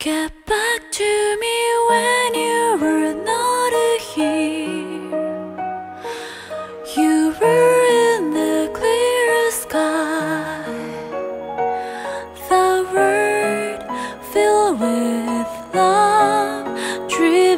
Get back to me when you were not here. You were in the clear sky. The world filled with love, dreaming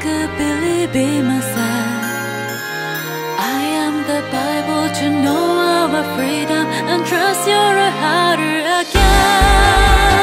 Could believe in myself. I am the Bible to know our freedom and trust your heart again.